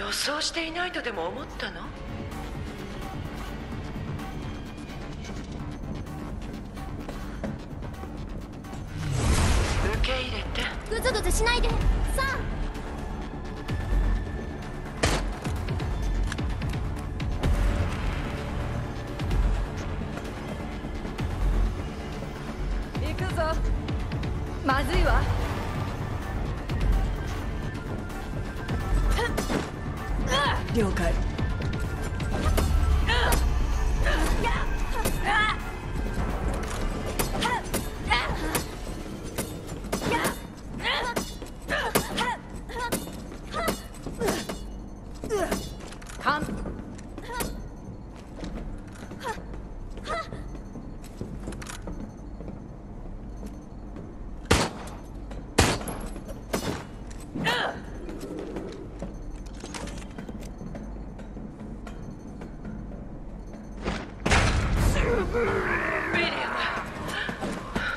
予想していないとでも思ったの？受け入れて。グズグズしないで。さあ。行くぞ。まずいわ了解。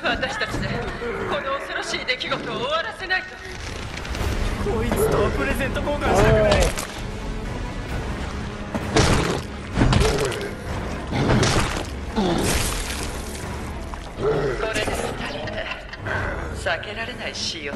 私たちでこの恐ろしい出来事を終わらせないとこいつとプレゼント交換したくないこれで二人で。避けられない死よ